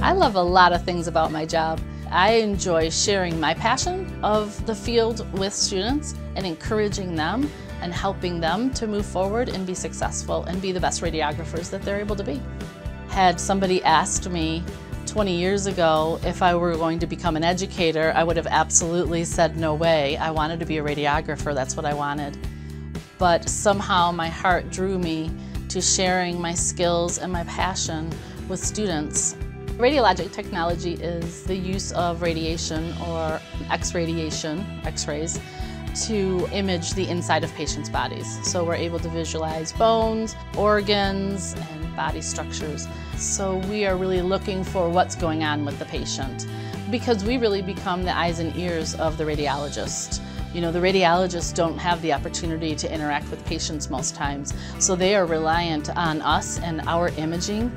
I love a lot of things about my job. I enjoy sharing my passion of the field with students and encouraging them and helping them to move forward and be successful and be the best radiographers that they're able to be. Had somebody asked me 20 years ago if I were going to become an educator, I would have absolutely said no way. I wanted to be a radiographer, that's what I wanted. But somehow my heart drew me to sharing my skills and my passion with students. Radiologic technology is the use of radiation or X-radiation, X-rays, to image the inside of patients' bodies. So we're able to visualize bones, organs, and body structures. So we are really looking for what's going on with the patient because we really become the eyes and ears of the radiologist. You know, the radiologists don't have the opportunity to interact with patients most times, so they are reliant on us and our imaging.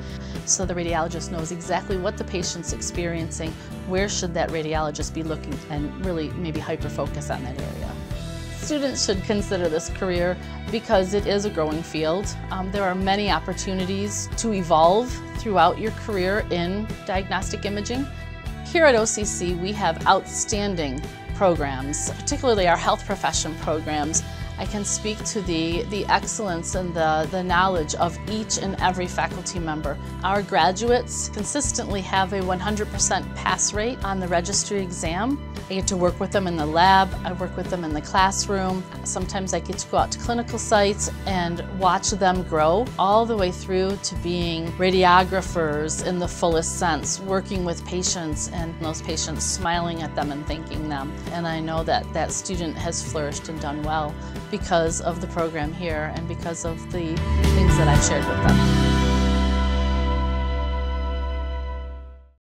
So the radiologist knows exactly what the patient's experiencing, where should that radiologist be looking, and really maybe hyper-focus on that area. Students should consider this career because it is a growing field. Um, there are many opportunities to evolve throughout your career in diagnostic imaging. Here at OCC, we have outstanding programs, particularly our health profession programs. I can speak to the, the excellence and the, the knowledge of each and every faculty member. Our graduates consistently have a 100% pass rate on the registry exam. I get to work with them in the lab, I work with them in the classroom. Sometimes I get to go out to clinical sites and watch them grow all the way through to being radiographers in the fullest sense, working with patients and those patients smiling at them and thanking them. And I know that that student has flourished and done well because of the program here and because of the things that I've shared with them.